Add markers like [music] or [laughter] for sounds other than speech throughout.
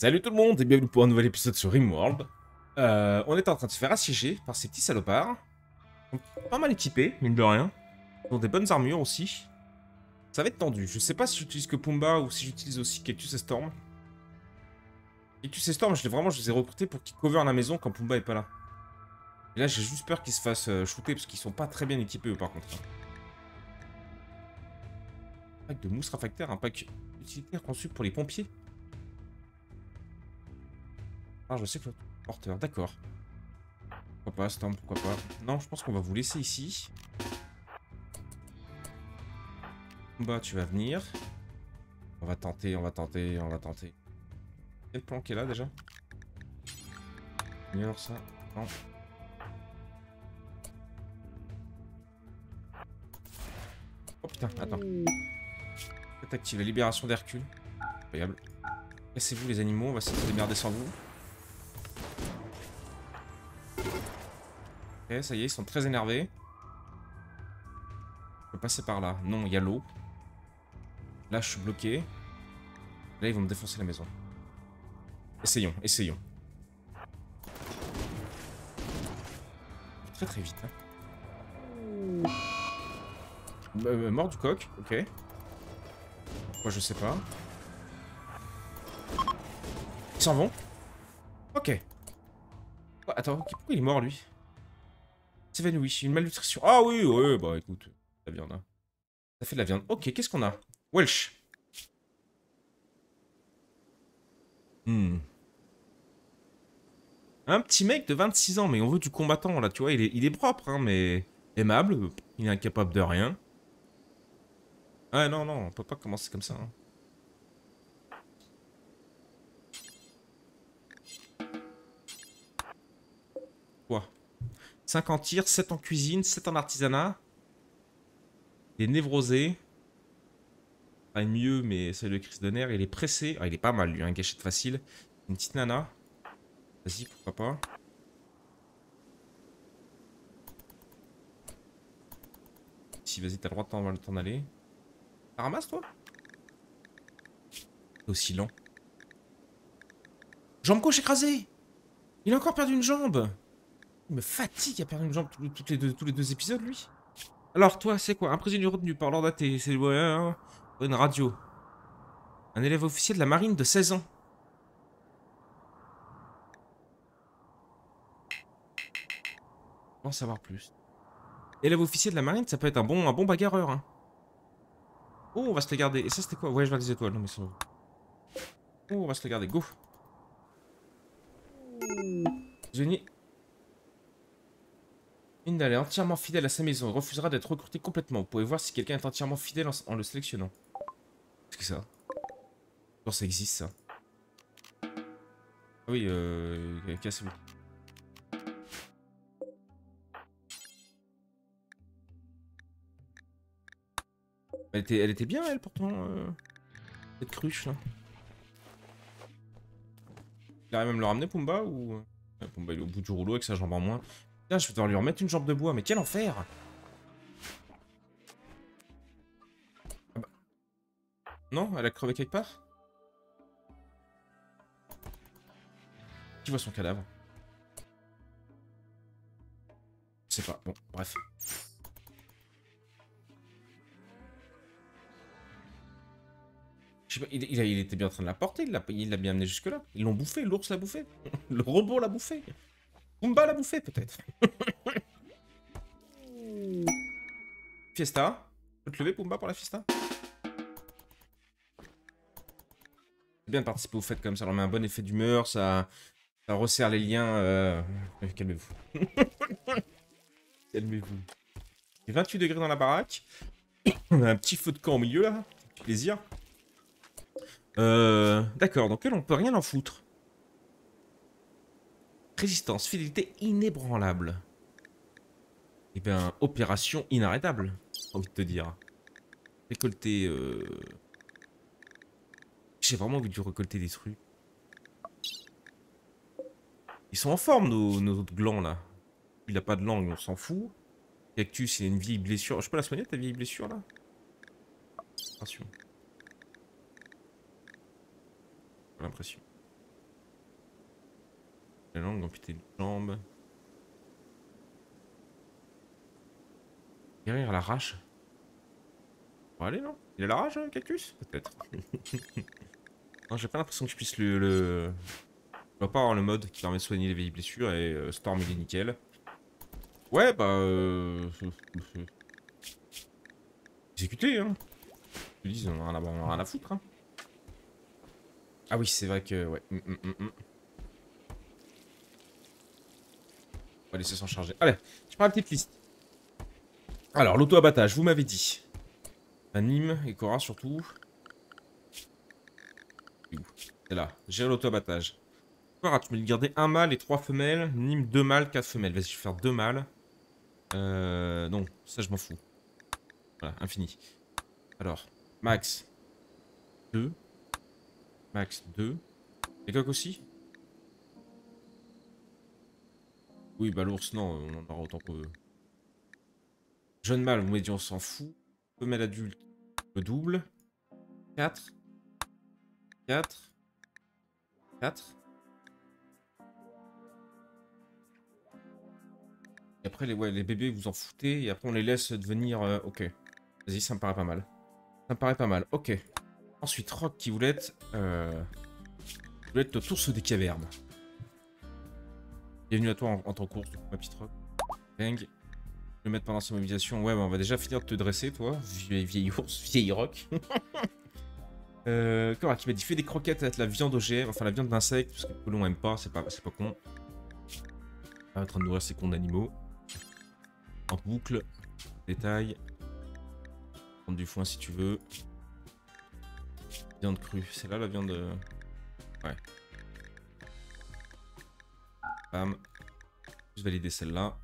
Salut tout le monde et bienvenue pour un nouvel épisode sur Rimworld. Euh, on est en train de se faire assiéger par ces petits salopards. Pas mal équipés, mine de rien. Ils ont des bonnes armures aussi. Ça va être tendu. Je sais pas si j'utilise que Pumba ou si j'utilise aussi Cactus et Storm. Cactus et Storm, je vraiment, je les ai recrutés pour qu'ils cover la maison quand Pumba est pas là. Et là, j'ai juste peur qu'ils se fassent euh, shooter parce qu'ils sont pas très bien équipés par contre. Un pack de mousse réfractaire, un pack utilitaire conçu pour les pompiers. Ah, je sais que porteur, d'accord. Pourquoi pas, Storm, pourquoi pas. Non, je pense qu'on va vous laisser ici. Bah, tu vas venir. On va tenter, on va tenter, on va tenter. Quel plan qui est là déjà alors ça. Oh putain, attends. Faites activer libération d'Hercule. Incroyable. Cassez-vous les animaux, on va se démerder sans vous. Ok, ça y est, ils sont très énervés. Je peux passer par là. Non, il y a l'eau. Là, je suis bloqué. Là, ils vont me défoncer la maison. Essayons, essayons. Très très vite. Hein. Euh, mort du coq, ok. Moi, je sais pas. Ils s'en vont Ok. Oh, attends, pourquoi il est mort, lui? S'évanouit. Une malnutrition. Ah oui, ouais, bah écoute, la viande. Hein. Ça fait de la viande. Ok, qu'est-ce qu'on a? Welsh. Hmm. Un petit mec de 26 ans, mais on veut du combattant, là, tu vois. Il est, il est propre, hein, mais aimable. Il est incapable de rien. Ah non, non, on peut pas commencer comme ça. Hein. 5 en tir, 7 en cuisine, 7 en artisanat. Il est névrosé. Pas mieux, mais c'est le crise de nerfs. Il est pressé. Ah, il est pas mal, lui, un gâchette facile. Une petite nana. Vas-y, pourquoi pas. Si, vas-y, t'as le droit de t'en aller. T'as ramasse, toi? T'es aussi lent. Jambe gauche écrasée Il a encore perdu une jambe il me fatigue à perdre une jambe les tous les deux épisodes, lui. Alors, toi, c'est quoi? Un prisonnier retenu par l'ordre C'est ouais, une radio. Un élève officier de la marine de 16 ans. en savoir plus. Élève officier de la marine, ça peut être un bon, un bon bagarreur. Hein. Oh, on va se les garder. Et ça, c'était quoi? Ouais, je vois des étoiles. Non, mais ça... Oh, on va se les garder. Go. Indal est entièrement fidèle à sa maison et refusera d'être recruté complètement. Vous pouvez voir si quelqu'un est entièrement fidèle en, le sélectionnant. Qu'est-ce que ça? Bon, ça existe, ça. Ah oui, euh... Cassez-vous. Elle était, elle était bien, elle, pourtant. Euh... Cette cruche, là. Il arrive même le ramener, Pumba, ou... Pumba, il est au bout du rouleau avec sa jambe en moins. Je vais devoir lui remettre une jambe de bois, mais quel enfer ah bah. Non, elle a crevé quelque part? Qui voit son cadavre? Je sais pas, bon, bref. Pas, il, il, était bien en train de la porter, il l'a bien amené jusque là. Ils l'ont bouffé, l'ours l'a bouffé. [laughs] Le robot l'a bouffé. Pumba l'a bouffé, peut-être. [laughs] fiesta. Peux te lever, Pumba, pour la fiesta? C'est bien de participer au fêtes comme ça. Ça leur met un bon effet d'humeur, ça, ça resserre les liens. Euh... Calmez-vous. [laughs] Calmez-vous. Il 28 degrés dans la baraque. [coughs] On a un petit feu de camp au milieu, là. Plaisir. Euh, D'accord, donc elle, on peut rien en foutre. Résistance, fidélité inébranlable. Eh bien, opération inarrêtable, j'ai envie de te dire. Récolter... Euh... J'ai vraiment envie de récolter des trucs. Ils sont en forme, nos, nos autres glands, là. Il a pas de langue, on s'en fout. Cactus, il a une vieille blessure. Je peux la soigner, ta vieille blessure, là? Attention. L'impression. La langue amputée de jambe. Guérir la rage. Bon, allez, non? Il a la rage, hein, Cactus? Peut-être. [laughs] non, j'ai pas l'impression que je puisse le... le... Je dois pas avoir le mode qui permet de soigner les vieilles blessures et euh, Storm il est nickel. Ouais, bah... Euh... Exécuter, hein. Je dis, on en a, on a rien à foutre, hein. Ah oui, c'est vrai que... Ouais. Mm, mm, mm, mm. On va laisser s'en charger. Allez, je prends la petite liste. Alors, l'auto-abattage, vous m'avez dit. Anime et Cora surtout. C'est là. Gérer l'auto-abattage. Cora, tu me garder un mâle et trois femelles. Nîmes, deux mâles, quatre femelles. Vas-y, je vais faire deux mâles. Euh, non, ça je m'en fous. Voilà, infini. Alors, max 2. Max 2. Les coques aussi Oui, bah l'ours, non, on en aura autant que... Jeune mâle, vous m'avez dit on s'en fout. Femelle adulte, le double. 4. 4. 4. Et après, les, bébés, vous en foutez. Et après, on les laisse devenir... Euh, ok. Vas-y, ça me paraît pas mal. Ça me paraît pas mal. Ok. Ensuite, Rock qui voulait être... Euh, voulait être tourse des cavernes. Bienvenue à toi en, en tant course, ma petite Rock. Bang le mettre pendant sa mobilisation. Ouais, bah on va déjà finir de te dresser, toi. Vieille, vieille ours, [laughs] vieille rock. euh, Cora qui m'a dit fais des croquettes avec la viande OGM, enfin la viande d'insectes, parce que le colon aime pas, c'est pas, pas con. en train de nourrir ses cons d'animaux. En boucle. Détail. Prendre du foin si tu veux. Viande crue. C'est là la viande. Euh, ouais. Bam. Je valider celle-là.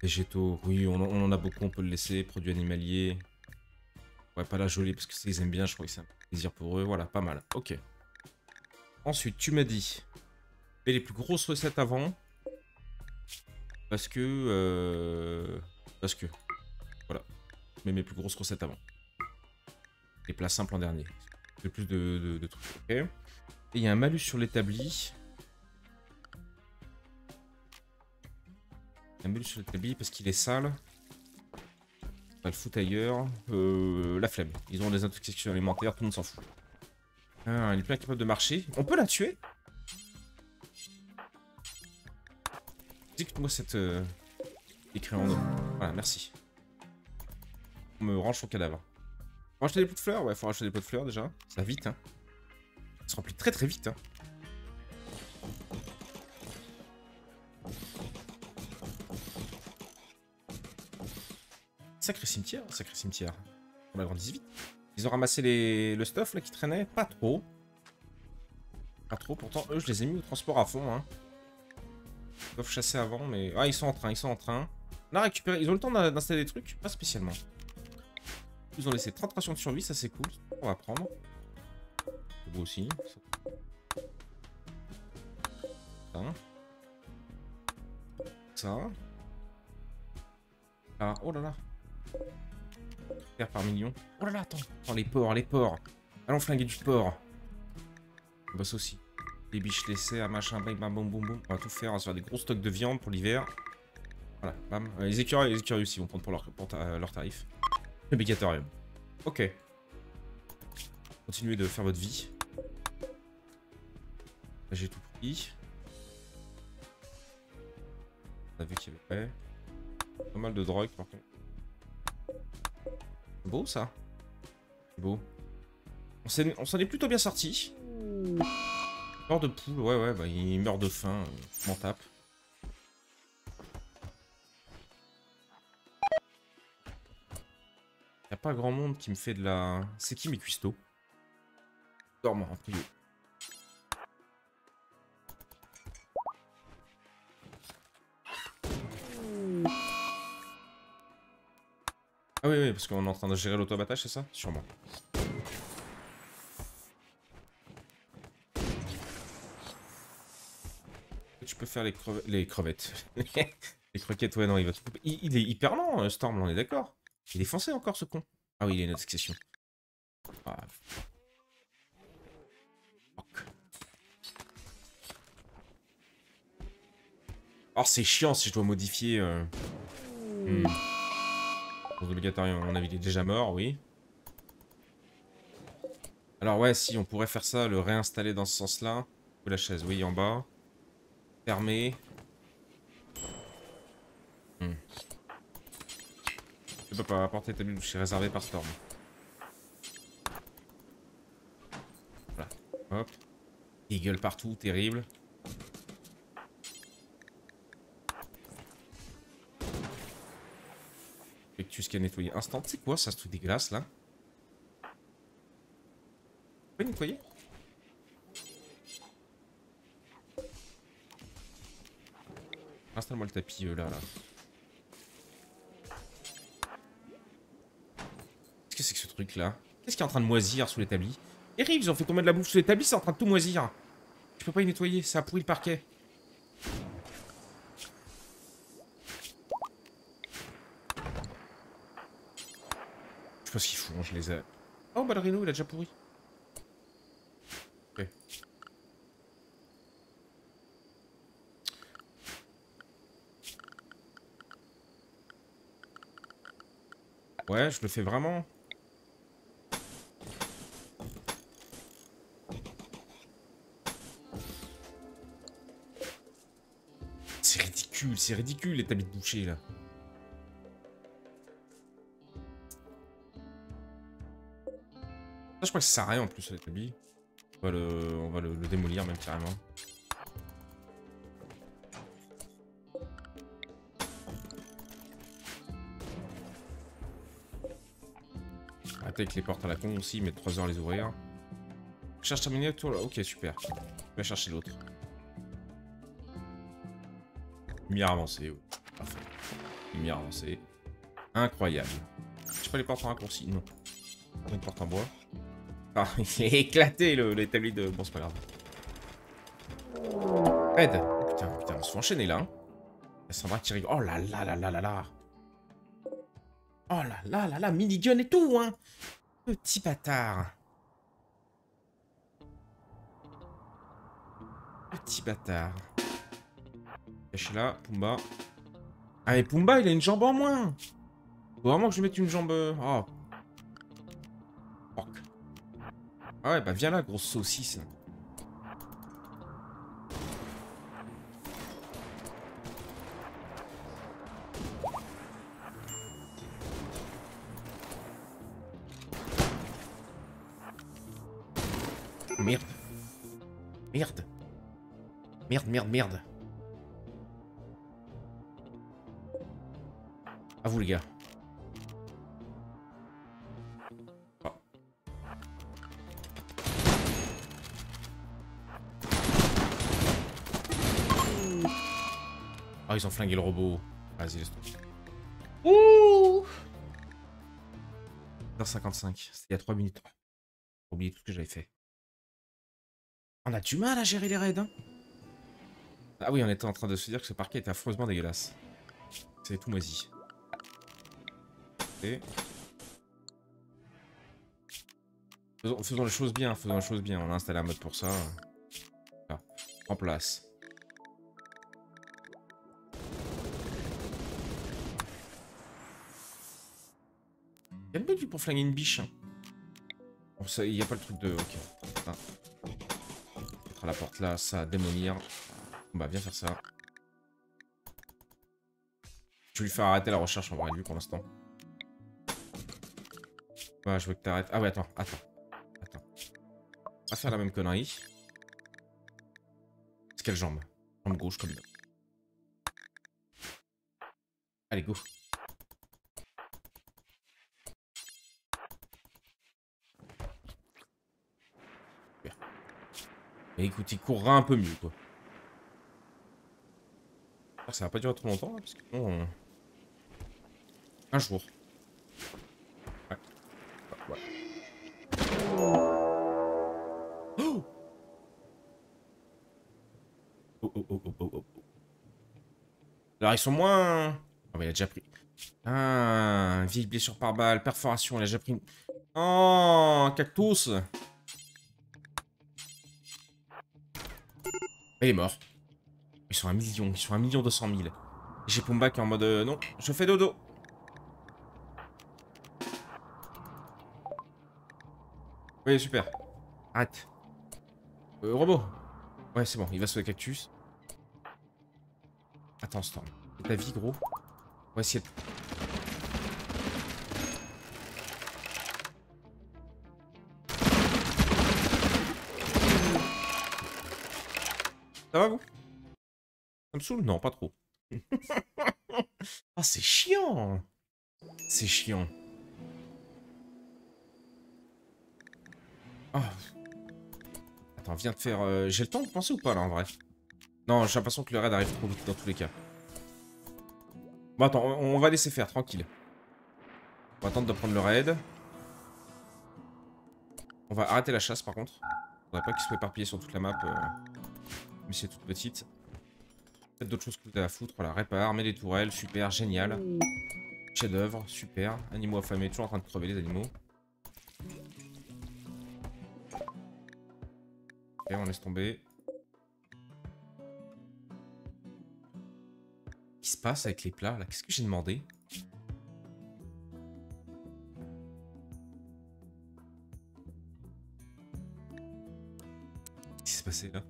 Végétaux, oui, on, en a beaucoup, on peut le laisser. Produits animaliers. Ouais, pas la jolie parce que ça, ils aiment bien, je crois que c'est un plaisir pour eux. Voilà, pas mal. Ok. Ensuite, tu m'as dit. Fais les plus grosses recettes avant. Parce que... Euh, parce que... Voilà. Mais mes plus grosses recettes avant. Les plats simples en dernier. Le plus de, de trucs. Ok. Et il y a un malus sur l'établi. Un bulle sur le tablier parce qu'il est sale. On va le foutre ailleurs. Euh, la flemme. Ils ont des intoxications alimentaires, tout le monde s'en fout. Ah, il est plus incapable de marcher. On peut la tuer? Exécute-moi cette... Euh... Écrit en. Voilà, merci. On me range son cadavre. Faut racheter des pots de fleurs? Ouais, faut racheter des pots de fleurs déjà. Ça va vite, hein. Ça se remplit très très vite, hein. Sacré cimetière, sacré cimetière. On agrandit vite. Ils ont ramassé les... le stuff là qui traînait Pas trop. Pas trop, pourtant eux je les ai mis au transport à fond. Hein. Ils doivent chasser avant, mais... Ah ils sont en train, ils sont en train. On a récupéré, ils ont le temps d'installer des trucs Pas spécialement. Ils ont laissé 30 rations de survie, ça c'est cool. On va prendre. Beau aussi. Ça. Ça. Ah, oh là là par million. Oh là là, attends. Oh, les porcs, les porcs. Allons flinguer du porc. On bosse aussi. Les biches laissées, un machin, bam, bam, boum, boum, boum. On va tout faire. On va se faire des gros stocks de viande pour l'hiver. Voilà, bam. Euh, les écureuils, les écureuils aussi vont prendre pour leur, pour leur tarif. Obligatorium. Ok. Continuez de faire votre vie. J'ai tout pris. On a vu qu'il y avait pas mal de drogue par contre. Beau ça. Beau. On s'en est plutôt bien sorti. Mort de poule, ouais ouais, bah il meurt de faim, je m'en tape. Y'a pas grand monde qui me fait de la... C'est qui mes cuistots? Dormant, en. Ah oui, oui, parce qu'on est en train de gérer l'auto-abattage, c'est ça? Sûrement. Tu peux faire les, les crevettes. [laughs] les croquettes, ouais, non, il va tout il, est hyper lent, euh, Storm, on est d'accord. Il est foncé encore, ce con. Ah oui, il a une succession. Ah. Oh, c'est chiant si je dois modifier... Euh... Hmm. Obligatoire, à mon avis, il est déjà mort, oui. Alors ouais, si, on pourrait faire ça, le réinstaller dans ce sens-là. La chaise, oui, en bas. Fermé. Hmm. Je peux pas apporter ta je suis réservé par Storm. Voilà. Hop. Il gueule partout, terrible. Ce qui a nettoyé instant. C'est quoi ça, ce truc dégueulasse là Vous pouvez nettoyer Installe-moi le tapis euh, là, là. Qu'est-ce que c'est que ce truc là? Qu'est-ce qui est en train de moisir sous l'établi Terrible, ils ont fait tomber de la bouffe sous l'établi, c'est en train de tout moisir. Je peux pas y nettoyer, ça a pourri le parquet. Font, je les ai... Oh, bah le rhino, il a déjà pourri. Ok. Ouais, je le fais vraiment. C'est ridicule, c'est ridicule les tamis de boucher là. Crois que ça sert à rien en plus, l'établi. On va le, on va le, démolir même carrément. Arrêtez avec les portes à la con aussi, mettre 3 heures à les ouvrir. Cherche terminé, toi là. Ok, super. Je vais chercher l'autre. Lumière avancée, oui. Parfait. Lumière avancée. Incroyable. Je pas les portes en raccourci, non. Une porte en bois. [laughs] Il est éclaté l'établi de... Bon, c'est pas grave. Red Putain, putain, on se fait enchaîner là. Hein. Sandra qui rigole. Oh là là là là là là. Oh là là là là, mini-gun et tout, hein. Petit bâtard. Petit bâtard. Caché là, Pumba. Ah mais Pumba, il a une jambe en moins. Faut vraiment que je mette une jambe... Oh, Ah ouais, bah viens là, grosse saucisse. Merde. Merde. Merde, merde, merde. À vous les gars. Oh, ils ont flingué le robot. Vas-y, laisse Ouh 55 c'était il y a 3 minutes. J'ai oublié tout ce que j'avais fait. On a du mal à gérer les raids, hein Ah oui, on était en train de se dire que ce parquet était affreusement dégueulasse. C'est tout moisi. Et... Faisons, les choses bien, faisons les choses bien. On a installé un mode pour ça. En place. Quel but pour flinguer une biche hein. Il n'y a pas le truc de... Ok. Ah. Mettre la porte là, ça, démolir. Bah, viens faire ça. Je vais lui faire arrêter la recherche en vrai, lui, pour l'instant. Ouais, je veux que t'arrêtes. Ah ouais, attends, attends. Attends. Va faire la même connerie. C'est quelle jambe? Jambe gauche, comme... Allez, go. Écoute, il courra un peu mieux, quoi. Ça va pas durer trop longtemps, hein, parce que bon... Un jour. Ouais. ouais. Oh oh, oh, oh, oh, oh, Alors, ils sont moins... Oh, mais il a déjà pris... Ah, vieille blessure par balle, perforation, il a déjà pris... Oh, cactus il est mort. Ils sont un million, ils sont un million deux cent mille. J'ai Pumba qui est en mode euh, non, je fais dodo. Oui, super. Arrête. Euh, robot. Ouais, c'est bon, il va sur le cactus. Attends, Storm. C'est ta vie, gros. On va essayer de... Ça va, me saoule? Non, pas trop. [laughs] Ah, c'est chiant C'est chiant. Oh. Attends, viens de faire... euh, J'ai le temps de penser ou pas, là, en vrai? Non, j'ai l'impression que le raid arrive trop vite dans tous les cas. Bon, attends, on, on va laisser faire, tranquille. On va attendre de prendre le raid. On va arrêter la chasse, par contre. Faudrait pas qu'il soit éparpillé sur toute la map. euh, C'est toute petite. Peut-être d'autres choses que vous avez à foutre. Voilà, répare, armer les tourelles, super, génial. Chef d'œuvre, super. Animaux affamés, toujours en train de crever les animaux. Ok, on laisse tomber. Qu'est-ce qui se passe avec les plats là? Qu'est-ce que j'ai demandé? Qu'est-ce qui s'est passé là?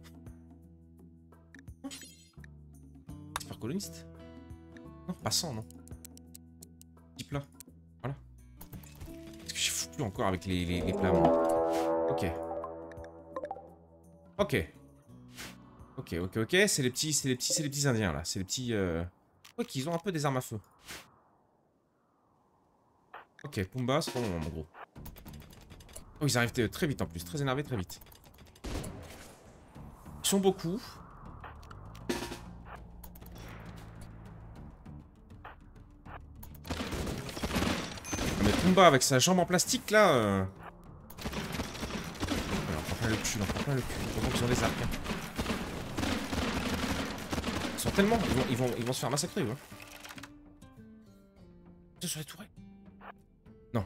Coloniste Non, passant, non. Petit plat. Voilà. Qu'est-ce que j'ai foutu encore avec les, plats, moi Ok. Ok. Ok, ok, ok. C'est les petits, c'est les petits, c'est les petits indiens, là. C'est les petits... Euh... Ouais, qu'ils ont un peu des armes à feu. Ok, Pumba, c'est bon, mon gros. Oh, ils arrivent très vite en plus. Très énervés, très vite. Ils sont beaucoup. Pumba avec sa jambe en plastique là. Euh... Il en prend plein le cul, il en prend plein le cul. Heureusement qu'ils ont des arcs. hein. Ils sont tellement. Ils vont, ils vont, se faire massacrer, eux. sur les tourelles. Non.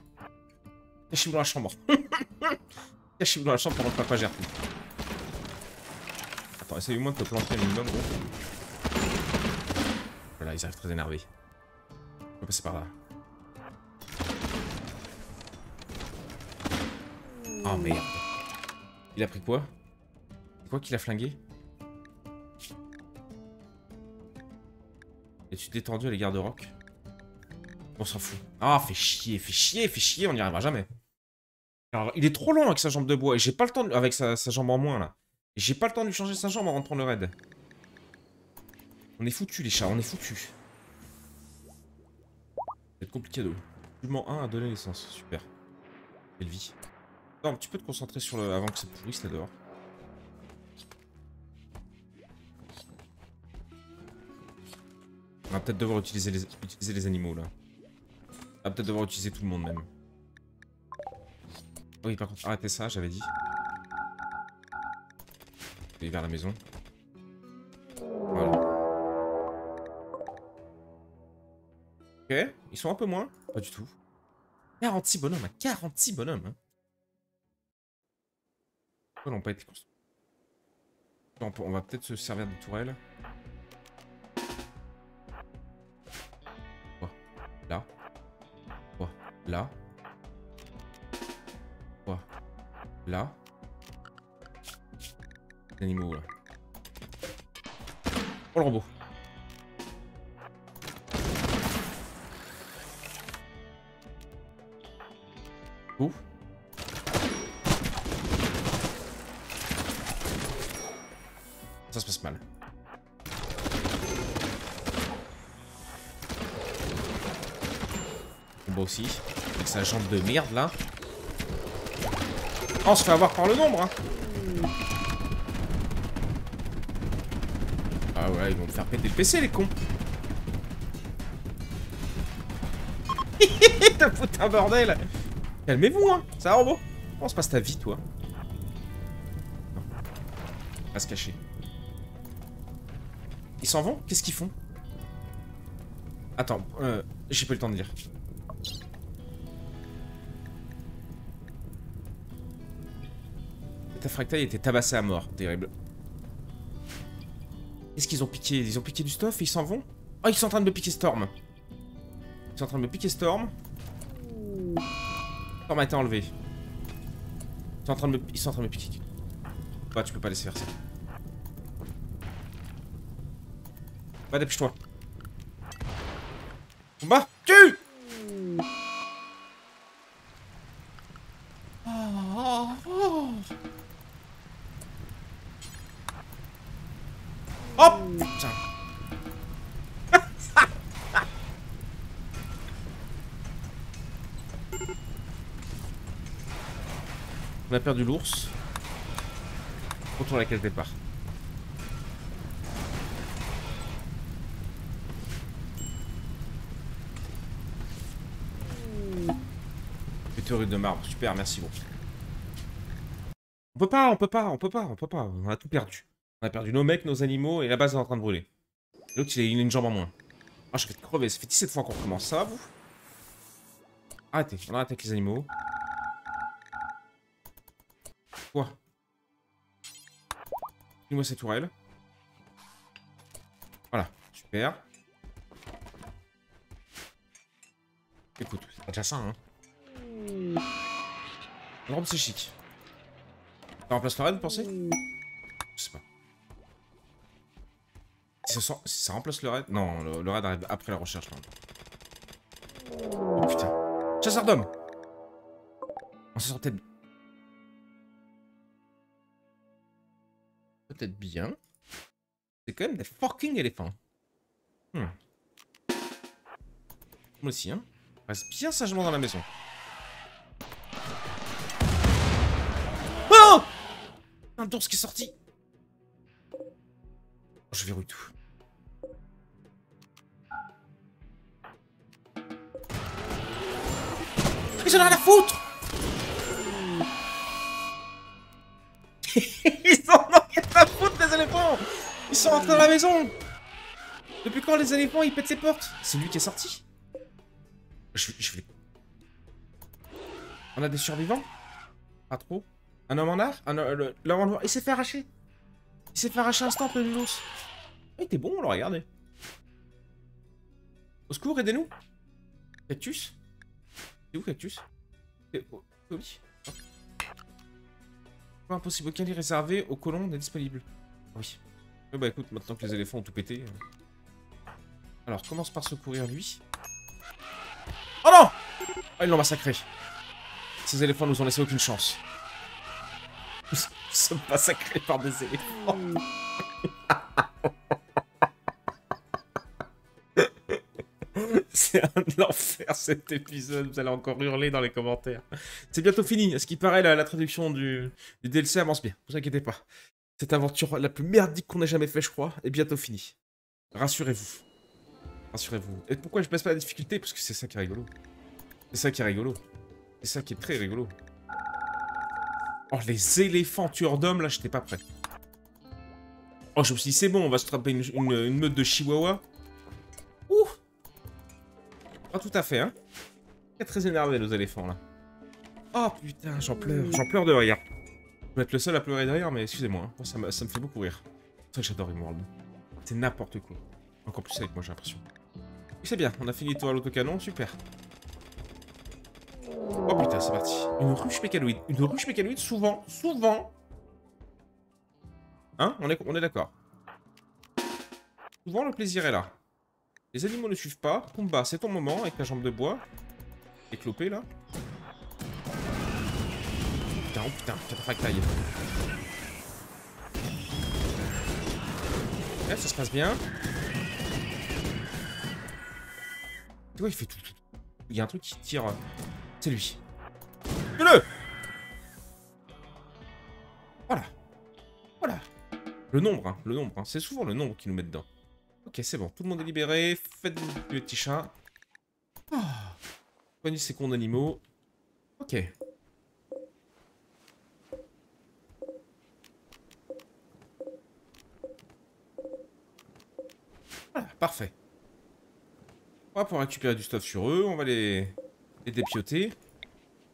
Cachez-vous dans la chambre. [laughs] Cachez-vous dans la chambre pendant que papa gère tout. Attends, essaye au moins de te planter un minimum, gros. Voilà, ils arrivent très énervés. On va passer par là. Oh merde. Il a pris quoi? C'est quoi qu'il a flingué? Es-tu détendu à l'égard de Rock? On s'en fout. Ah, fait chier, fait chier, fait chier, on n'y arrivera jamais. Alors, il est trop long avec sa jambe de bois et j'ai pas le temps de... avec sa, jambe en moins là. J'ai pas le temps de lui changer sa jambe avant de prendre le raid. On est foutus les chats, on est foutus. C'est compliqué d'eau. Piment 1 a donné naissance, super. Quelle vie. Non, tu peux te concentrer sur le... avant que ça pourrisse là dehors. On va peut-être devoir utiliser les... utiliser les animaux là. On va peut-être devoir utiliser tout le monde même. Oui, par contre, arrêtez ça, j'avais dit. Et vers la maison. Voilà. Ok, ils sont un peu moins. Pas du tout. 46 bonhommes, hein, 46 bonhommes. Hein. N'ont pas été construits on va peut-être se servir de tourelles. Quoi? Là? Quoi? Là? Quoi? Là? Les Animaux là. Oh le robot Avec sa jambe de merde là. Oh, on se fait avoir par le nombre hein. Ah ouais, ils vont me faire péter le PC les cons. T'as foutu un bordel. Calmez-vous hein. Ça va robot se passe ta vie toi? Non. On va se cacher. Ils s'en vont? Qu'est-ce qu'ils font? Attends, euh, j'ai pas eu le temps de lire. Ta fractaille était tabassée à mort. Terrible. Qu'est-ce qu'ils ont piqué? Ils ont piqué du stuff et ils s'en vont? Oh, ils sont en train de me piquer Storm. Ils sont en train de me piquer Storm. Storm a été enlevé. Ils sont en train de me, ils sont en train de me piquer. Bah, tu peux pas laisser faire ça. Va, dépêche-toi. Combat Tue perdu l'ours. Retour à la case départ. Météorite de marbre, super, merci beaucoup. On peut pas, on peut pas, on peut pas, on peut pas, on a tout perdu. On a perdu nos mecs, nos animaux, et la base est en train de brûler. L'autre, il, a une jambe en moins. Ah, je vais te crever, ça fait 17 fois qu'on recommence. Ça va, vous? Arrêtez, on avec les animaux. Dis-moi cette tourelle. Voilà, super. Écoute, c'est déjà ça, hein. La robe, c'est chic. Ça remplace le raid, vous pensez? Je sais pas. Si ça, remplace le raid... Non, le, raid arrive après la recherche, là. Oh putain. Chasseur d'hommes On se sent peut-être... Bien. C'est quand même des fucking éléphants. Hmm. Moi aussi, hein. Reste bien sagement dans la maison. Oh Un ours qui est sorti. Oh, je verrouille tout. Ils en ont rien à foutre [laughs] Ils les éléphants. Ils sont rentrés dans la maison. Depuis quand les éléphants, ils pètent ses portes? C'est lui qui est sorti? Je, vais... On a des survivants? Pas trop. Un homme en art Un homme en noir Il s'est fait arracher. Il s'est fait arracher un instant, le nulos Il était bon, on l'a regardé. Au secours, aidez-nous. Cactus? C'est où, Cactus? C'est oui. Impossible, aucun lit réservé aux colons n'est disponible. Oui. bah écoute, maintenant que les éléphants ont tout pété... Euh. Alors, commence par secourir lui. Oh non oh, Ils l'ont massacré. Ces éléphants nous ont laissé aucune chance. Nous [laughs] sommes massacrés par des éléphants. [laughs] C'est un enfer cet épisode, vous allez encore hurler dans les commentaires. C'est bientôt fini, ce qui paraît, la, traduction du, du, DLC avance bien, vous inquiétez pas. Cette aventure la plus merdique qu'on ait jamais fait, je crois, est bientôt finie. Rassurez-vous. Rassurez-vous. Et pourquoi je baisse pas la difficulté? Parce que c'est ça qui est rigolo. C'est ça qui est rigolo. C'est ça qui est très rigolo. Oh, les éléphants tueurs d'hommes, là, j'étais pas prêt. Oh, je me suis dit, c'est bon, on va se trapper une, meute de chihuahua. Ouh Pas tout à fait, hein. très énervé, nos éléphants, là. Oh, putain, j'en pleure. J'en pleure de rire. Vais être le seul à pleurer de rire, mais excusez-moi. Hein. ça, me, fait beaucoup rire. C'est ça que j'adore Rimworld. C'est n'importe quoi. Encore plus avec moi, j'ai l'impression. C'est bien. On a fini toi l'autocanon. Super. Oh putain, c'est parti. Une ruche mécanoïde. Une ruche mécanoïde, souvent, souvent... Hein On est, on est d'accord. Souvent, le plaisir est là. Les animaux ne suivent pas. Pumba, c'est ton moment avec ta jambe de bois. Éclopé, là. Putain, oh putain, taille. Ouais, ça se passe bien. Tu vois, il fait tout. Il y a un truc qui tire... C'est lui. le Voilà. Voilà. Le nombre, hein. Le nombre, hein. C'est souvent le nombre qui nous met dedans. Ok, c'est bon. Tout le monde est libéré. Faites-vous le petit chat. Oh. Soignez ces cons d'animaux. Ok. Voilà, parfait. On va pouvoir récupérer du stuff sur eux. On va les les dépioter.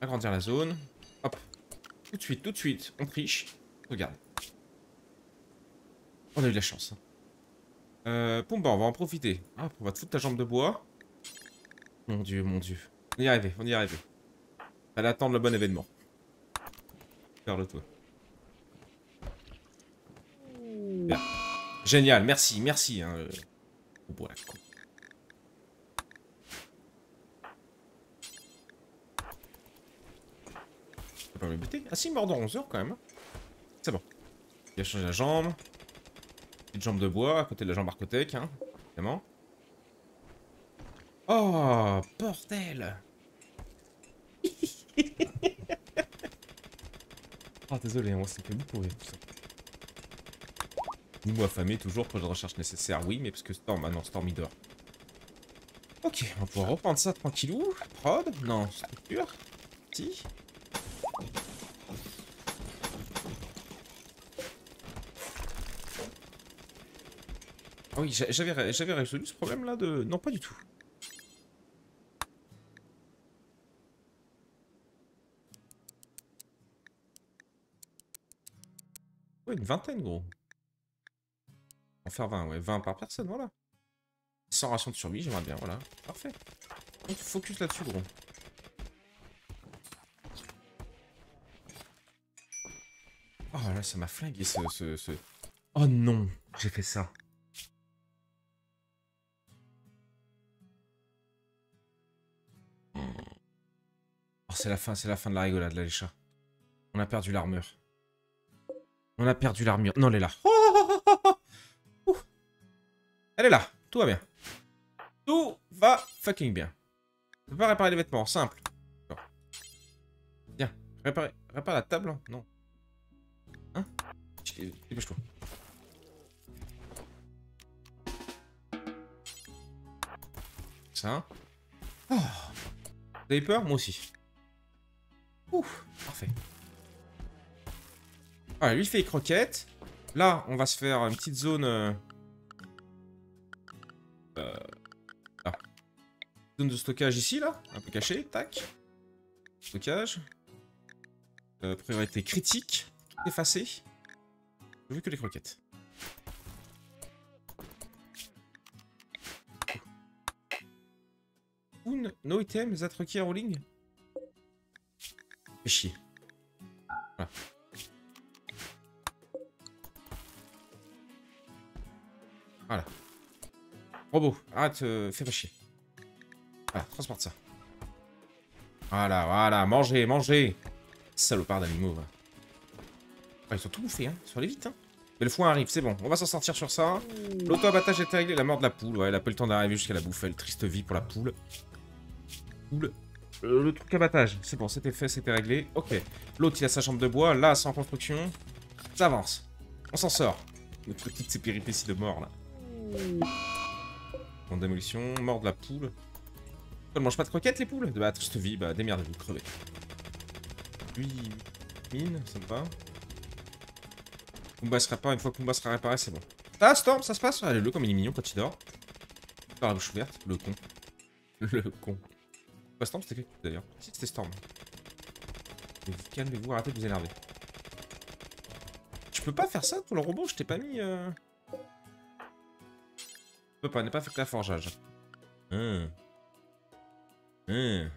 Agrandir la zone. Hop. Tout de suite, tout de suite. On triche. Regarde. On a eu de la chance. Hein. Euh, Pumba, on va en profiter. Ah, on va te foutre ta jambe de bois. Mon dieu, mon dieu. On y est arrivé, on y est arrivé. Fallait attendre le bon événement. Faire le toit. Génial, merci, merci. Hein. Oh, con. Je pas me buter Ah si, mort dans 11 heures quand même. C'est bon. Il a changé la jambe. Petite jambe de bois à côté de la jambe arcotech, hein, évidemment. Oh, bordel [laughs] Ah, désolé, moi, ça fait beaucoup rire tout ça. Ni-moi affamé, toujours, pour de recherche nécessaire, oui, mais parce que Storm, ah non, Storm il dort. Ok, on va pouvoir reprendre ça tranquillou. Prod Non, structure Si Ah oui, j'avais j'avais résolu ce problème là de... Non, pas du tout. Une vingtaine, gros. En faire 20, ouais. 20 par personne, voilà. Sans ration de survie, j'aimerais bien, voilà. Parfait. Donc, focus là-dessus, gros. Oh là, ça m'a flingué ce, ce, ce... Oh non, j'ai fait ça. Oh, c'est la fin, c'est la fin de la rigolade, là, les chats. On a perdu l'armure. On a perdu l'armure. Non, elle est là. Oh, elle est là. Tout va bien. Tout va fucking bien. On peut pas réparer les vêtements, simple. Bien. Réparer, réparer la table Non. Hein? Dépêche-toi. Ça. Oh. Vous avez peur? Moi aussi. Ouf, parfait. Voilà, lui il fait les croquettes. Là, on va se faire une petite zone... Euh... Là. Zone de stockage ici, là. Un peu caché. Tac. Stockage. Euh, priorité critique. Effacé. Je veux que les croquettes. No items that require rolling Fais chier. Voilà. Voilà. Robot, arrête, euh, fais pas chier. Voilà, transporte ça. Voilà, voilà, mangez, mangez Salopard d'animaux. Ah, ils ont tout bouffé, hein. Sur les vite, hein. Mais le foin arrive, c'est bon. On va s'en sortir sur ça. L'auto-abattage est réglé. La mort de la poule. Ouais, elle a pas eu le temps d'arriver jusqu'à la bouffe. Elle triste vie pour la poule. Poule. Euh, le truc abattage, c'est bon, c'était fait, c'était réglé. Ok. L'autre, il a sa chambre de bois. Là, c'est en construction. Ça avance. On s'en sort. Notre petite ces péripéties de mort, là. En démolition. Mort de la poule. Elle mange pas de croquettes, les poules? Bah, triste vie. Bah, démerdez-vous, crevez. Lui, mine, ça me va. Pumba se répare. Une fois que Pumba sera réparé, c'est bon. Ah, Storm, ça se passe? Allez, le comme il est mignon quand il dort. Par la bouche ouverte, le con. [laughs] Le con. Pas Storm, c'était d'ailleurs Si, c'était Storm. Calmez-vous, arrêtez de vous énerver. Tu peux pas faire ça pour le robot Je t'ai pas mis... Euh... Pas, n'est pas fait que la forgeage. Hum. Hum.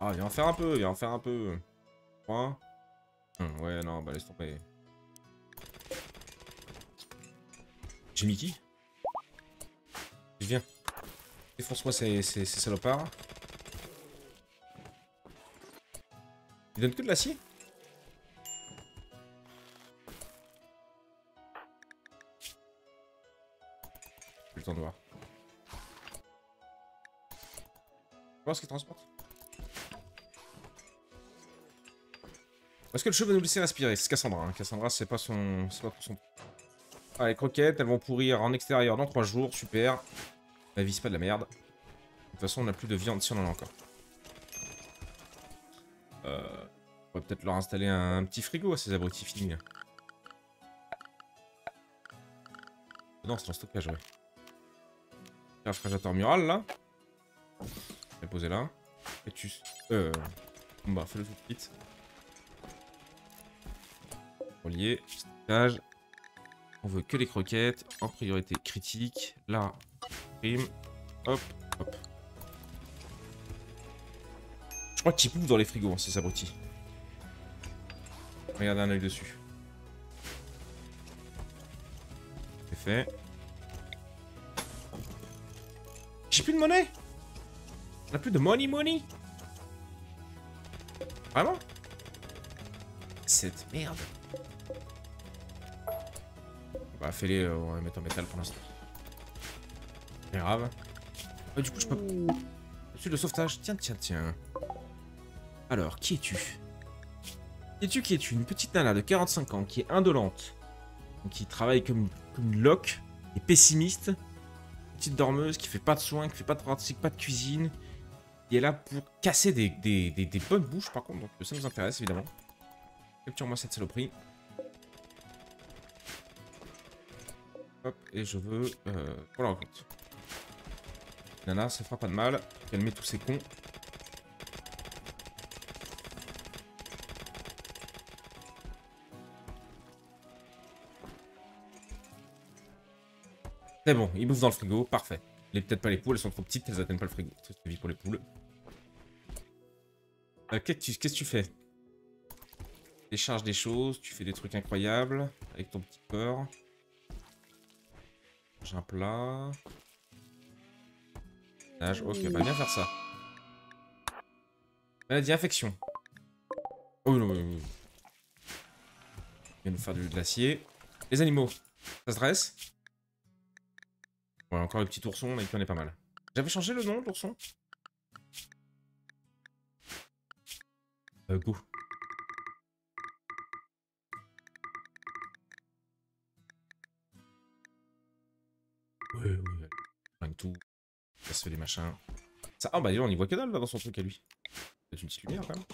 Ah, viens en faire un peu, viens en faire un peu. Hum, Ouais, non, bah laisse tomber. J'ai mis qui Viens. Défonce-moi ces, ces salopards. Il donne que de l'acier? Temps de voir. Voir ce qu'il transporte. Est-ce que le jeu va nous laisser respirer C'est Cassandra. Hein. Cassandra, c'est pas son... C'est pas son... Ah, les croquettes, elles vont pourrir en extérieur dans 3 jours. Super. La vie, c'est pas de la merde. De toute façon, on a plus de viande si on en a encore. Euh, on va peut-être leur installer un, petit frigo à ces abrutis finis. Non, c'est un stockage, ouais. Réfrigérateur mural, là. Je vais poser là. Et tu... Euh... Bah, fais-le tout de suite. Relier. On veut que les croquettes. En priorité critique. Là, prime. Hop, hop. Je crois qu'il pouffe dans les frigos, hein, ces abrutis. Regardez un œil dessus. C'est fait. J'ai plus de monnaie On a plus de money money Vraiment? Cette merde. Bah fais-les, euh, on va les mettre en métal pour l'instant. C'est grave. Ah, du coup je peux... Dessus le sauvetage. Tiens, tiens, tiens. Alors, qui es-tu? Qui es-tu, qui es-tu? Une petite nana de 45 ans qui est indolente. Qui travaille comme, comme une loque. Et pessimiste. Petite dormeuse qui fait pas de soins, qui fait pas de pratique, pas de cuisine. Qui est là pour casser des, des, des, bonnes bouches par contre. Donc ça nous intéresse évidemment. Capture-moi cette saloperie. Hop, et je veux... Euh, pour la. Nana, ça fera pas de mal. Calmer tous ces cons. C'est bon, il bouffe dans le frigo, parfait. Il est peut-être pas les poules, elles sont trop petites, elles atteignent pas le frigo. C'est vie pour les poules. Euh, Qu'est-ce que tu fais? Décharge des choses, tu fais des trucs incroyables avec ton petit porc. J'ai un plat. Nage, ok, bah viens faire ça. Maladie, infection. Oh non, oui, oui. Viens nous faire du, de l'acier. Les animaux, ça se dresse Ouais, encore le petit ourson, mais il en est pas mal. J'avais changé le nom de l'ourson? Euh, go. Ouais, ouais, ouais. Tout. Ça se fait des machins. Ça... Ah bah on y voit que dalle là dans son truc à lui. C'est une petite lumière quand même.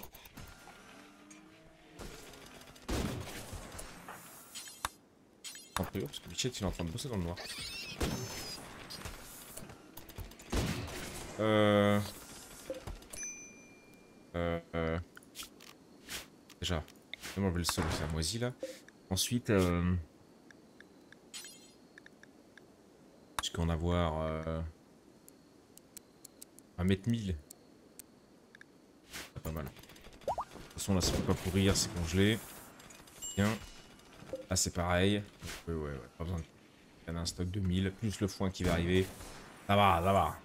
Priori, parce que Bichette il est en train de bosser dans le noir. Euh... Euh... euh... Déjà, je vais le sol, c'est moisi là. Ensuite, euh... je vais en avoir... Euh... Un mètre mille? C'est pas mal. De toute façon là ça peut pas pourrir, c'est congelé. Bien. Là c'est pareil. ouais ouais ouais, pas besoin. Il y en a un stock de 1000, plus le foin qui va arriver. Ça va, ça va.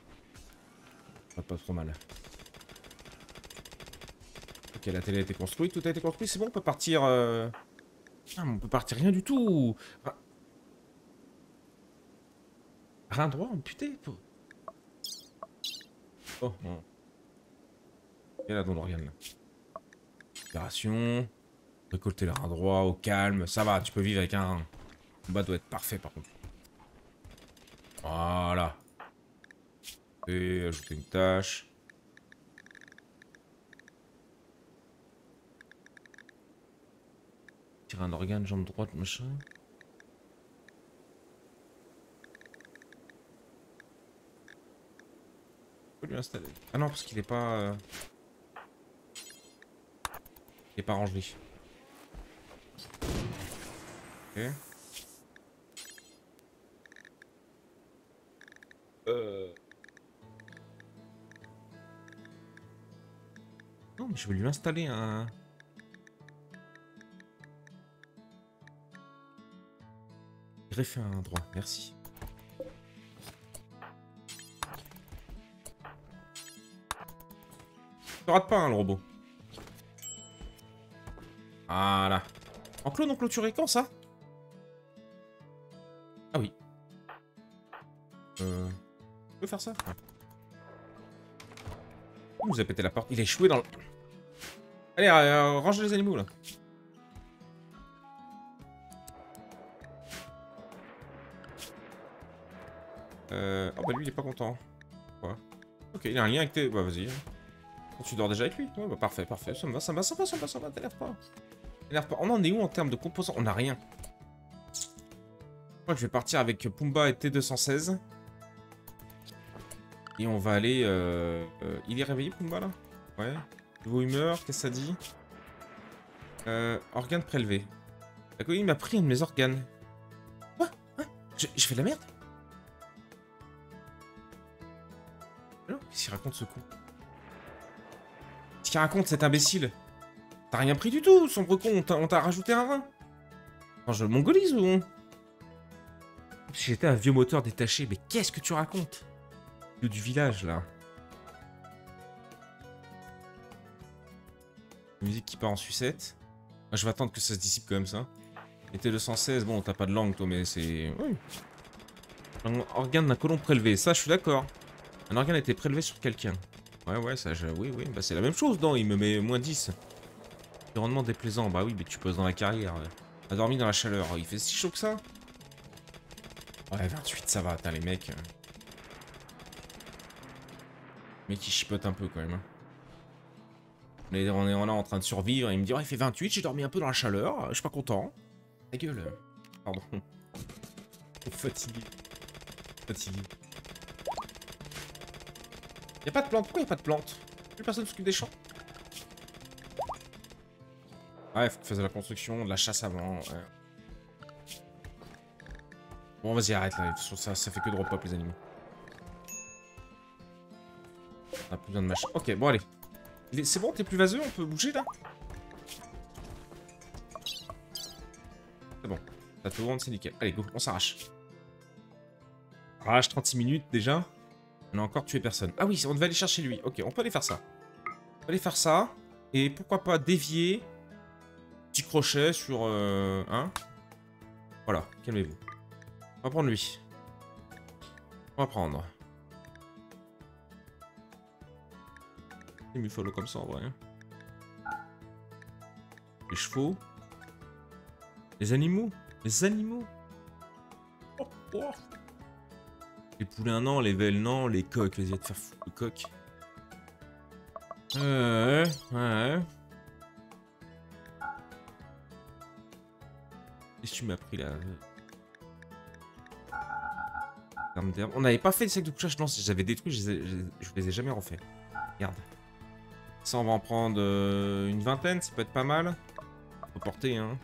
Pas, trop mal. Ok, la télé a été construite, tout a été construit, c'est bon, on peut partir... Euh... Ah, on peut partir rien du tout ah. Rien droit, putain Oh, non. Et là, dans l'organe, là. Récolter le rein droit, au calme. Ça va, tu peux vivre avec un rein. Le bas doit être parfait, par contre. Voilà. Ajouter une tâche. Tirer un organe, jambe droite, machin. Faut lui installer. Ah non, parce qu'il est pas... Euh... Il est pas rangé. Ok. Je vais lui installer un... Greffer un droit, merci. Ne rate pas, hein, le robot. Voilà. En clone, on quand, ça? Ah oui. Euh... Je peux faire ça? Ouais. Il nous a pété la porte. Il a échoué dans le... Allez, euh, range les animaux, là. Euh... Oh bah lui, il est pas content. Quoi? Ok, il a un lien avec tes... Bah vas-y. Tu dors déjà avec lui Ouais, bah parfait, parfait. Ça me va, ça me va, ça me va, ça me va, ça me va. T'énerve pas. T'énerve pas. On en est où en termes de composants? On a rien. Je crois que je vais partir avec Pumba et T216. Et on va aller... Euh, euh, il est réveillé, Pumba, là? Ouais. Niveau humeur, qu'est-ce que ça dit euh, Organe prélevé. D'accord, il m'a pris un de mes organes. Quoi Je, je fais de la merde Non, qu'est-ce qu'il raconte ce con Qu'est-ce qu'il raconte cet imbécile T'as rien pris du tout, sombre con, on t'a- on rajouté un rein. Attends, je mongolise ou... Si j'étais un vieux moteur détaché, mais qu'est-ce que tu racontes du village, là. Musique qui part en sucette. Je vais attendre que ça se dissipe même, ça. Et t'es 216, bon, t'as pas de langue, toi, mais c'est... Un organe d'un colon prélevé, ça, je suis d'accord. Un organe a été prélevé sur quelqu'un. Ouais, ouais, ça, je... oui, oui, bah c'est la même chose, non, il me met moins 10. Environnement déplaisant, bah oui, mais tu poses dans la carrière. A dormi dans la chaleur, il fait si chaud que ça Ouais, 28, ça va, attends, les mecs... mecs, ils chipotent un peu, quand même. On est, on est en train de survivre, et il me dit, oh, il fait 28, j'ai dormi un peu dans la chaleur, je suis pas content. Ta gueule. Pardon. Fatigué. Fatigué. Y'a pas de plante, pourquoi y'a pas de plante? Plus personne s'occupe des champs? Ouais, faut que tu fasses de la construction, de la chasse avant. Bon, vas-y, arrête là, ça, ça fait que de repop les animaux. On a plus besoin de machin. Ok, bon, allez. C'est bon, t'es plus vaseux, on peut bouger là C'est bon, ça tourne, c'est nickel. Allez, go, on s'arrache. Arrache 36 minutes déjà. On a encore tué personne. Ah oui, on devait aller chercher lui. Ok, on peut aller faire ça. On peut aller faire ça. Et pourquoi pas dévier. Petit crochet sur... Euh, hein Voilà, calmez-vous. On va prendre lui. On va prendre. Il me follow comme ça en vrai. hein. Les chevaux. Les animaux. Les animaux. Oh, oh. Les poulains non, les velles non, les coqs, vas-y, va te faire foutre le coq. Ouais, ouais. Qu'est-ce que tu m'as pris là? On n'avait pas fait les sacs de couchage, non, j'avais détruit, je les, ai- je les ai jamais refait. Regarde. Ça, on va en prendre euh, une vingtaine, ça peut être pas mal. Hein.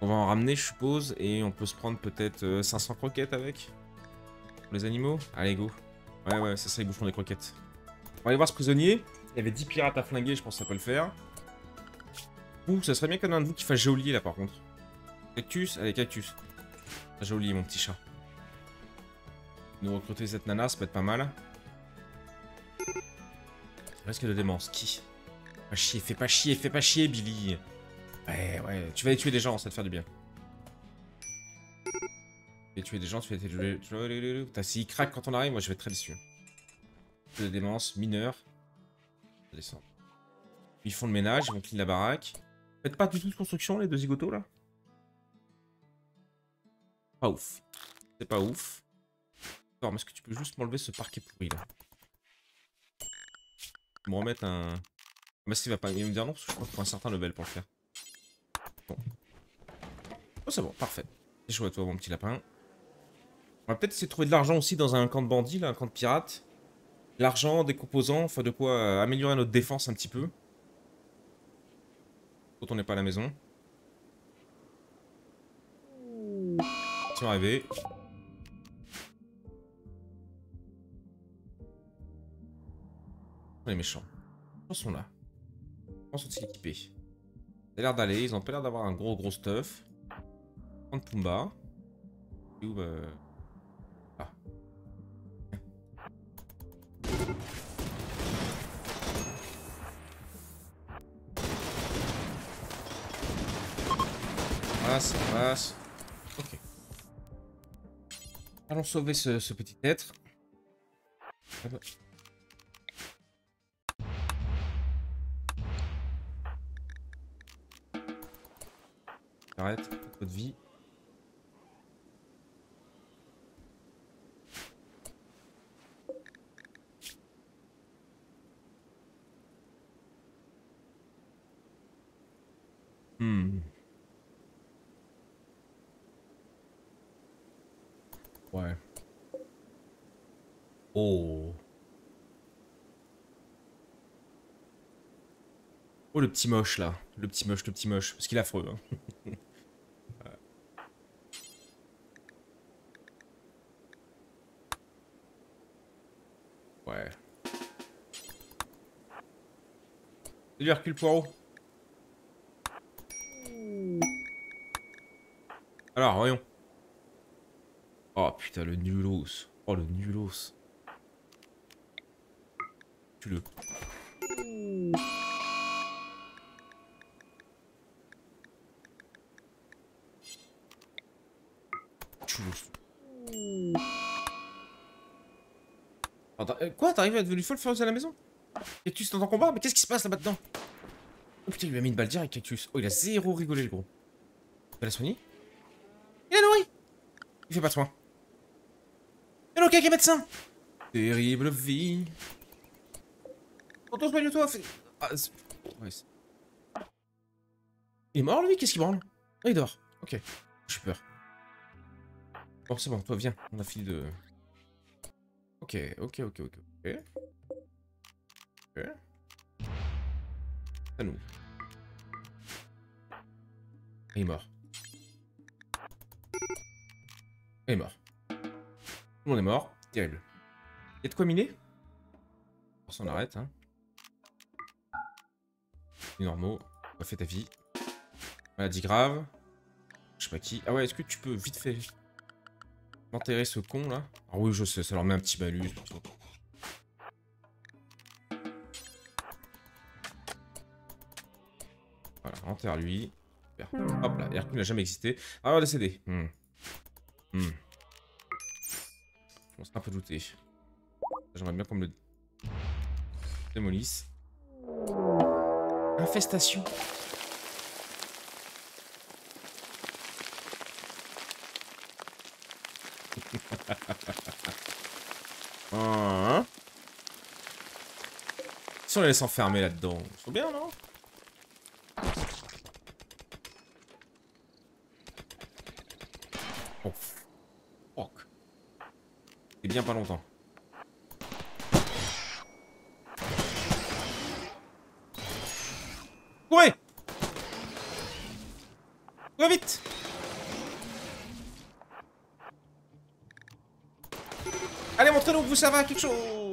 On va en ramener, je suppose, et on peut se prendre peut-être euh, 500 croquettes avec. Pour les animaux? Allez, go. Ouais, ouais, ça, ils bouffont des croquettes. On va aller voir ce prisonnier. Il y avait 10 pirates à flinguer, je pense que ça peut le faire. Ouh, ça serait bien qu'il de vous qui fasse géolier, là, par contre. Cactus? Allez, cactus. Géolier, mon petit chat. Nous recruter cette nana, ça peut être pas mal. Risque de démence. Qui Pas chier, fais pas chier, fais pas chier, Billy. Ouais, ouais, tu vas aller tuer des gens, ça va te faire du bien. Tu vas tuer des gens, tu vas tuer... tu vas- Putain, s'il craque quand on arrive, moi je vais être très déçu. De démence, mineur. Ça descend. Ils font le ménage, ils vont clean la baraque. Faites pas du tout de construction, les deux zigotos, là Pas ouf. C'est pas ouf. Attends, mais est-ce que tu peux juste m'enlever ce parquet pourri, là? Me remettre un... Mais s'il va pas il va me dire non, parce que je crois qu'il faut un certain level pour le faire. Bon. Oh, c'est bon, parfait. C'est chouette, toi, mon petit lapin. On va peut-être essayer de trouver de l'argent aussi dans un camp de bandits, là, un camp de pirates. L'argent, des composants, enfin de quoi euh, améliorer notre défense un petit peu. Quand on n'est pas à la maison. Attention arrivé. Les méchants. Ils sont là. Comment sont-ils équipés Ça a l'air d'aller, ils ont pas l'air d'avoir un gros gros stuff. Prendre Pumba. Et où euh... Ah. Passe, passe. Ok. Allons sauver ce, petit être. Hmm. Ouais. Oh. Oh le petit moche là. Le petit moche, le petit moche. Parce qu'il est affreux. Hein. [laughs] Salut Hercule Poirot. Alors, voyons. Oh putain, le nulos. Oh, le nulos. Tu le. Euh, quoi T'arrives à être devenu folle furieuse à la maison? Cactus ton combat Mais qu'est-ce qui se passe là dedans Oh putain, il lui a mis une balle direct, Cactus. Oh, il a zéro rigolé, le gros. Tu vas la soigner? Il a nourri Il fait pas de soin. Hello, caca médecin Terrible vie. Tonton, soigne-toi. Ah, il est mort, lui? Qu'est-ce qu'il branle? Oh, il dort. Ok. J'ai peur. Bon, c'est bon, toi, viens. On a fini de... Ok, ok, ok, ok, ok. À nous. Il est mort. Il est mort. Tout le monde est mort. Terrible. Y'a de quoi miner? On s'en arrête, hein. Normaux. fait ta vie. Maladie grave. Je sais pas qui. Ah ouais, est-ce que tu peux vite fait enterrer ce con là? Ah oui, je sais, ça leur met un petit malus. Enterre lui. Hop là, Hercule n'a jamais existé. Ah, décéder. Hmm. Hmm. On s'est un peu douté. J'aimerais bien qu'on me le démolisse. Infestation. [laughs] hein? Si on les laisse enfermer là-dedans, c'est bien, non? Oh, fuck. C'est bien pas longtemps. Ouais Ouais, vite Allez, montrez-nous que vous savez quelque chose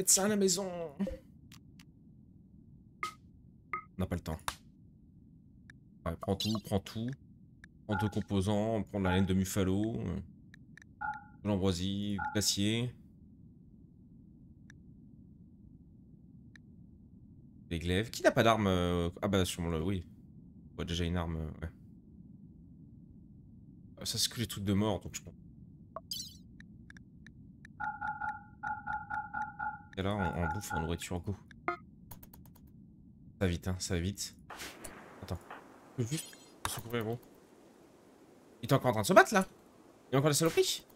médecin à la maison. On n'a pas le temps. Prends tout, prends tout. Prends deux composants, prends la laine de Muffalo, de l'ambroisie, glacier. Les glaives. Qui n'a pas d'arme euh, Ah bah sûrement le... Oui déjà une arme, euh. Euh, ça, c'est que les trucs de mort, donc je pense. Et là, on, bouffe en nourriture, go. Ça va vite, hein, ça va vite. Attends. Je juste secourir, gros. Il est encore en train de se battre, là Il y a encore la saloperie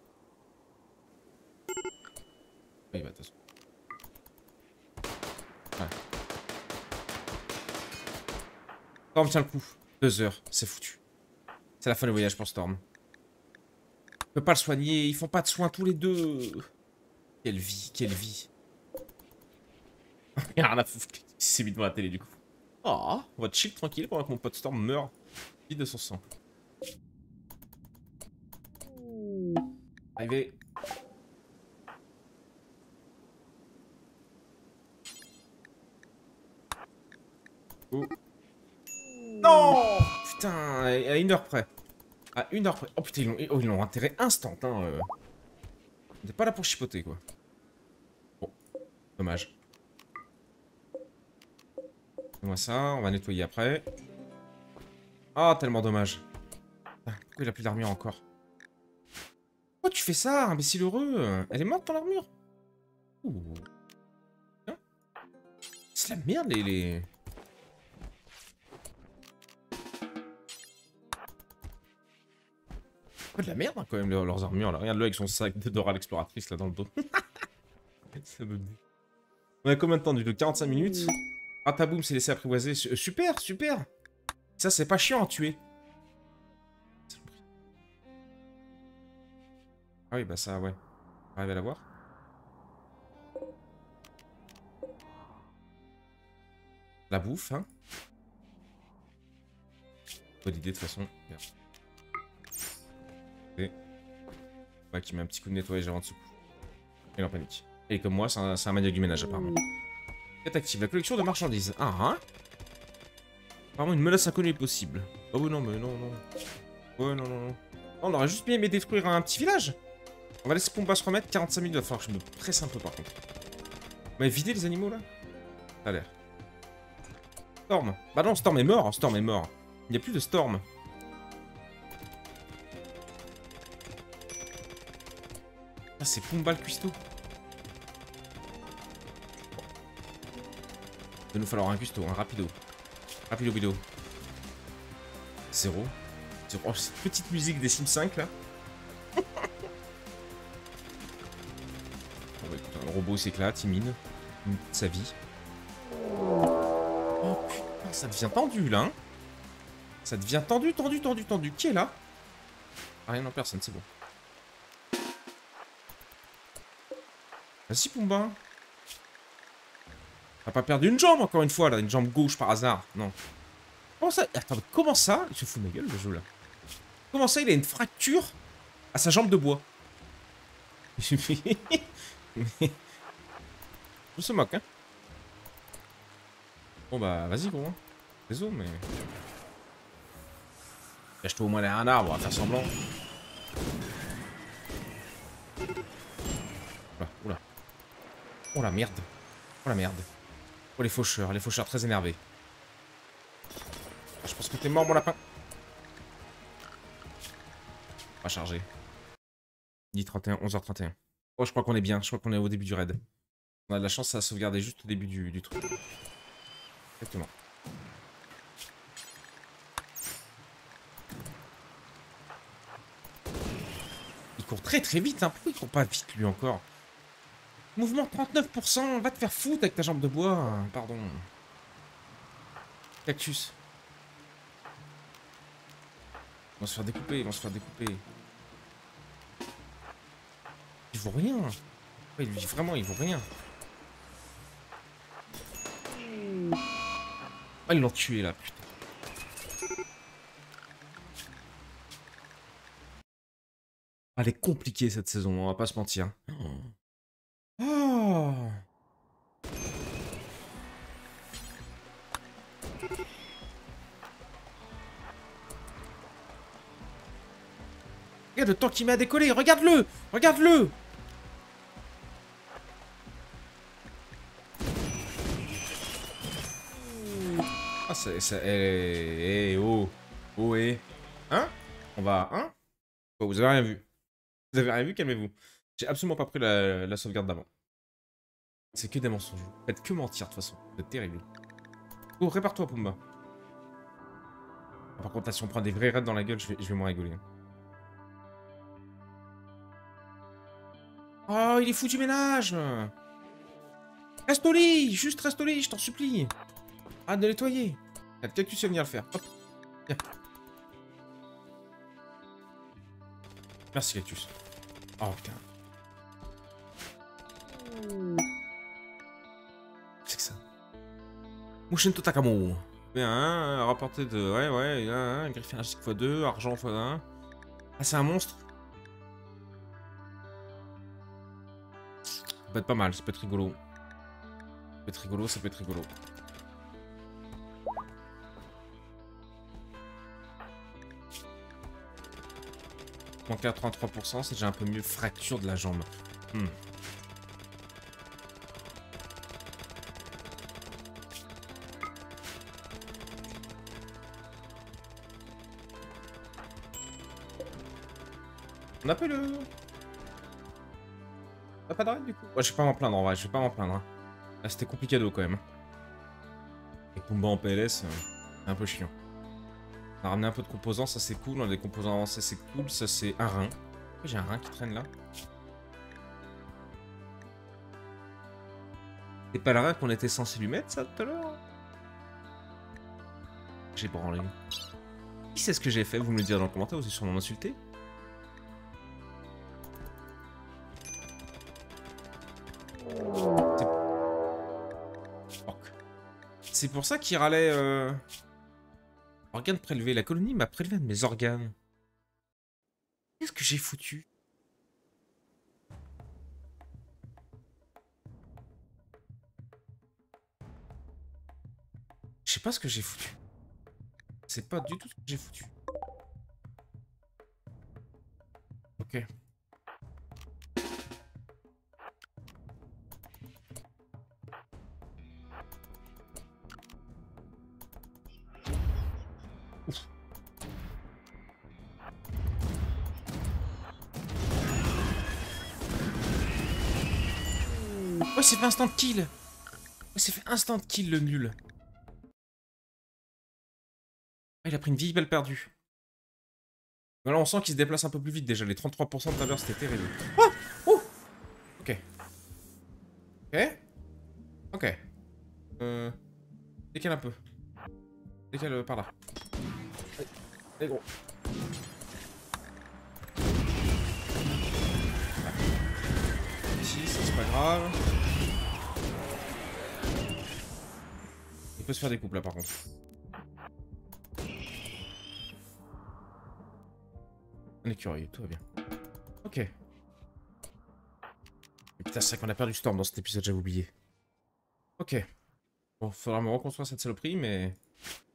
Oui, bah, de toute façon. Storm tient le coup. Deux heures, c'est foutu. C'est la fin du voyage pour Storm. On peut pas le soigner, ils font pas de soins tous les deux. Quelle vie, quelle vie. [laughs] Rien à foutre qui s'est mis devant la télé du coup. Oh, on va chill tranquille pendant que mon pote Storm meurt. Vide de son sang. Arrivé. Oh. Non Putain, à une heure près. À une heure près. Oh putain, ils l'ont oh, enterré instant. Hein, euh. On pas là pour chipoter, quoi. Bon, dommage. Fais-moi ça, on va nettoyer après. Ah, tellement dommage. pourquoi il a plus d'armure encore Pourquoi tu fais ça, imbécile heureux? Elle est morte ton armure? C'est la merde, les... les... de la merde hein, quand même leurs armures là? Regarde-le avec son sac de Dora l'exploratrice là dans le dos. [laughs] On a combien de temps du 45 minutes? Ah, Taboum s'est laissé apprivoiser. Euh, Super, super Ça, c'est pas chiant à tuer. Ah oui, bah ça, ouais. Arrive à l'avoir. La bouffe, hein. Bonne idée de toute façon. Ouais, qui met un petit coup de nettoyage avant dessous. Il est en panique. Et comme moi, c'est un, un du ménage apparemment. La collection de marchandises. Ah, hein Apparemment une menace inconnue est possible. Oh non, mais non, non. Ouais, non, non, non. On aurait juste bien aimé détruire un petit village. On va laisser Pomba se remettre. 45 minutes, il va falloir que je me presse un peu par contre. Mais vider les animaux là Ça a l'air. Storm. Bah non, Storm est mort. Storm est mort. Il n'y a plus de Storm. Ah, c'est Pumba le cuistot. Il va nous falloir un cuistot, un rapido. Rapido bido. Zéro. Zéro. Oh, cette petite musique des Sims 5 là. Bah, écoute, le robot s'éclate, il mine. Sa vie. Oh putain, ça devient tendu là. Hein ça devient tendu, tendu, tendu, tendu. Qui est là? Ah, Rien en personne, c'est bon. Vas-y, Pumba. Pas perdu une jambe encore une fois là, une jambe gauche par hasard. Non. Comment ça Attends, comment ça Il se fout de ma gueule le jeu là. Comment ça il a une fracture à sa jambe de bois? [laughs] Je se moque, hein. Bon bah, vas-y gros. Hein. Désolé, mais... Cache-toi au moins derrière un arbre, on va faire semblant. Oula, oula. Oh la merde. Oh la merde. Oh les faucheurs, les faucheurs très énervés. Je pense que t'es mort mon lapin. Pas chargé. 10h31, 11h31. Oh je crois qu'on est bien, je crois qu'on est au début du raid. On a de la chance, ça a sauvegardé juste au début du, du truc. Exactement. Il court très très vite, hein. Pourquoi il court pas vite lui encore? Mouvement 39%, va te faire foutre avec ta jambe de bois. Pardon. Cactus. Ils vont se faire découper, ils vont se faire découper. Il vaut rien. Ouais, lui, vraiment, il vaut rien. Ah, ils l'ont tué là, putain. Elle est compliquée cette saison, on va pas se mentir. Oh. Regarde le temps qu'il met à décoller, regarde-le Regarde-le. Ah, c'est... Eh, eh, oh Oh, eh. Hein? On va... Hein? Oh, Vous avez rien vu. Vous avez rien vu, calmez-vous. J'ai absolument pas pris la, sauvegarde d'avant. C'est que des mensonges. Faites que mentir, de toute façon. C'est terrible. Oh, répare-toi, Pumba. Par contre, là, si on prend des vrais raids dans la gueule, je vais, je vais rigoler. Oh, il est fou du ménage Reste au lit Juste reste au lit, je t'en supplie Arrête de nettoyer T'as le cactus à venir le faire. Hop. Merci, cactus. Oh, putain. C'est que ça. Mushin Totakamo. Bien, hein, rapporté de... Ouais, ouais, hein, griffage x2, argent x1. Ah, c'est un monstre Ça peut être pas mal, ça peut être rigolo. Ça peut être rigolo, ça peut être rigolo. Manquer à 33%, c'est déjà un peu mieux. Fracture de la jambe. Hmm. On a pas le... On a pas d'arrêt du coup Ouais, je vais pas m'en plaindre en vrai, je vais pas m'en plaindre. Hein. C'était compliqué d'eau quand même. Et Pumba en PLS, euh, un peu chiant. On a ramené un peu de composants, ça c'est cool. On a des composants avancés, c'est cool. Ça c'est un rein. J'ai un rein qui traîne là? C'est pas la qu'on était censé lui mettre ça tout à l'heure? J'ai branlé. Qui sait ce que j'ai fait? Vous me le direz dans le commentaire, vous allez sûrement m'insulter. C'est pour ça qu'il râlait... Euh... Organe prélevé. La colonie m'a prélevé de mes organes. Qu'est-ce que j'ai foutu? Je sais pas ce que j'ai foutu. C'est pas du tout ce que j'ai foutu. Ok. C'est fait instant kill. Ouais, c'est fait instant kill le nul. Ah, il a pris une vieille balle perdue. Voilà, on sent qu'il se déplace un peu plus vite déjà. Les 33% de l'heure, c'était terrible. Oh Oh Ok. Ok. Ok. Euh... Décale un peu. Décale euh, par là. Allez gros. Ici, ça c'est pas grave. Peut se faire des couples là par contre. On est curieux, tout va bien. Ok. Putain, c'est vrai qu'on a perdu Storm dans cet épisode, j'avais oublié. Ok. Bon, faudra me reconstruire cette saloperie, mais...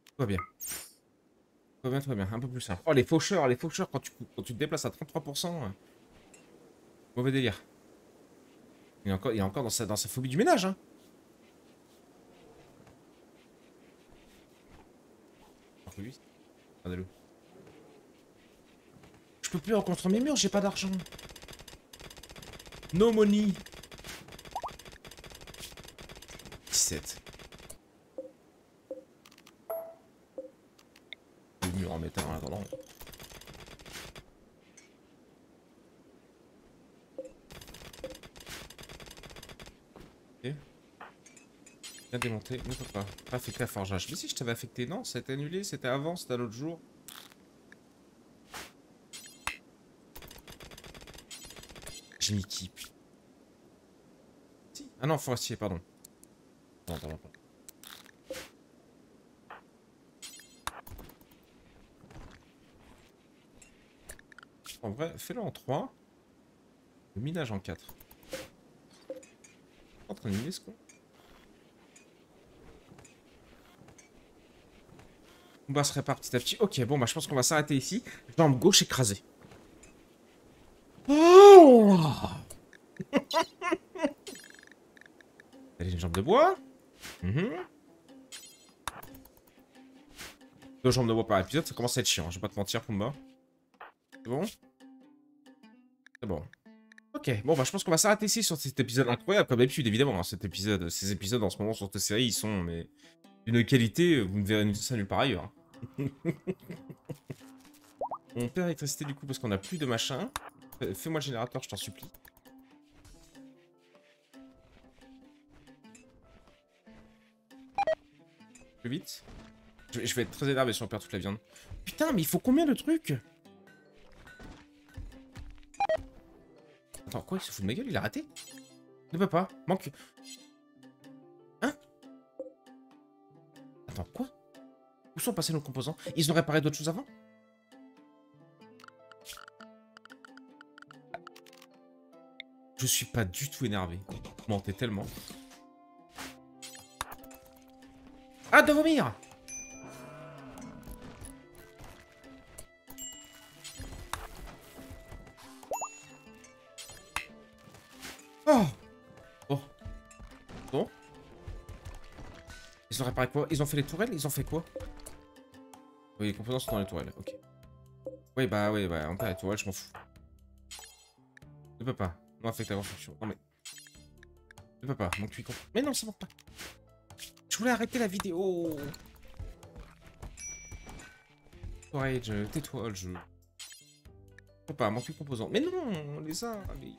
Tout va bien. Tout va bien, tout va bien. Un peu plus simple. Oh, les faucheurs, les faucheurs, quand tu, quand tu te déplaces à 33%... Euh, mauvais délire. Il est encore, il est encore dans, sa, dans sa phobie du ménage, hein. Regardez-le. Je peux plus reconstruire mes murs, j'ai pas d'argent. No money. 17. Le mur en métal en attendant. Bien démonté, ne peut pas. Affecté à forgeage. Mais si je t'avais affecté, non, c'était annulé, c'était avant, c'était à l'autre jour. j'ai mis qui Si. Ah non, forestier, pardon. Non, pardon, pardon. En vrai, fais-le en 3. Le minage en 4. En train de miner ce con. Va se réparer petit à petit. Ok, bon, bah je pense qu'on va s'arrêter ici. Jambe gauche écrasée. Oh [laughs] Allez, une jambe de bois. Mhm. Deux jambes de bois par épisode, ça commence à être chiant, je vais pas te mentir, Pumba. C'est bon? C'est bon. Ok, bon bah je pense qu'on va s'arrêter ici sur cet épisode incroyable, comme d'habitude évidemment, hein, cet épisode, ces épisodes en ce moment sur cette série, ils sont mais d'une qualité, vous ne verrez ça nulle part ailleurs. Hein. On perd l'électricité du coup parce qu'on a plus de machin. Fais-moi le générateur, je t'en supplie. Plus vite. Je vais, être très énervé si on perd toute la viande. Putain, mais il faut combien de trucs? Attends, quoi Il se fout de ma gueule Il a raté? Ne peut pas. Manque... Hein? Attends, quoi? Où sont passés nos composants? Ils ont réparé d'autres choses avant? Je suis pas du tout énervé. Mentez tellement. Ah, de vomir Oh Bon. Bon. Ils ont réparé quoi? Ils ont fait les tourelles? Ils ont fait quoi? Oui, les composants sont dans les tourelles, ok. Oui, bah oui, bah perd les tourelles, je m'en fous. Ne peux pas. Non, affecte la construction. Non mais... Je peux pas, mon cuit Mais non, ça va pas. Je voulais arrêter la vidéo. Storage, tais-toi, je... Je peux pas, mon cuit composant. Mais non, les a, mais...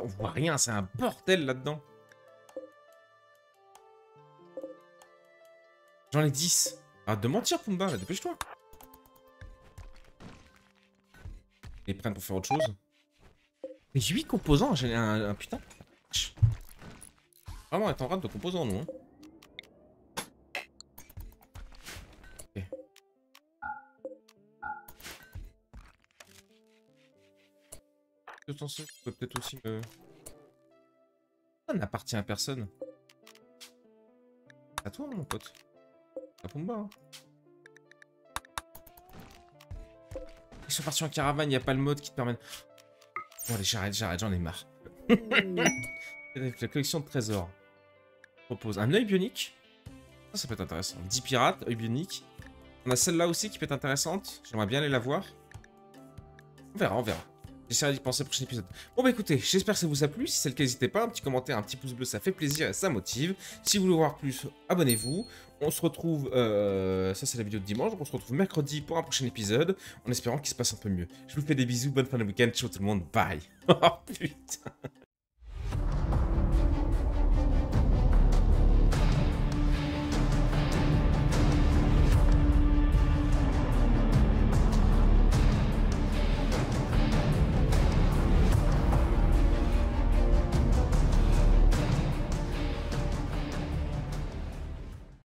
On voit rien, c'est un bordel là-dedans. J'en ai 10. Arrête de mentir, Pumba, dépêche-toi. Ils prennent pour faire autre chose. Mais 8 composants, j'ai un, un, putain. Vraiment, on est en rate de composants, nous. Hein. Je peux peut-être aussi me... Ça n'appartient à personne. À toi, mon pote. À Pumba. Hein. Ils sont partis en caravane, il a pas le mode qui te permet... Bon allez, j'arrête, j'arrête, j'en ai marre. [laughs] la collection de trésors. Propose un œil bionique. Ça, ça peut être intéressant. 10 pirates, œil bionique. On a celle-là aussi qui peut être intéressante. J'aimerais bien aller la voir. On verra, on verra. J'essaierai d'y penser au prochain épisode. Bon bah écoutez, j'espère que ça vous a plu. Si c'est le cas, n'hésitez pas. Un petit commentaire, un petit pouce bleu, ça fait plaisir et ça motive. Si vous voulez voir plus, abonnez-vous. On se retrouve... Euh, ça c'est la vidéo de dimanche. On se retrouve mercredi pour un prochain épisode. En espérant qu'il se passe un peu mieux. Je vous fais des bisous. Bonne fin de week-end. Ciao tout le monde. Bye. [laughs] oh putain.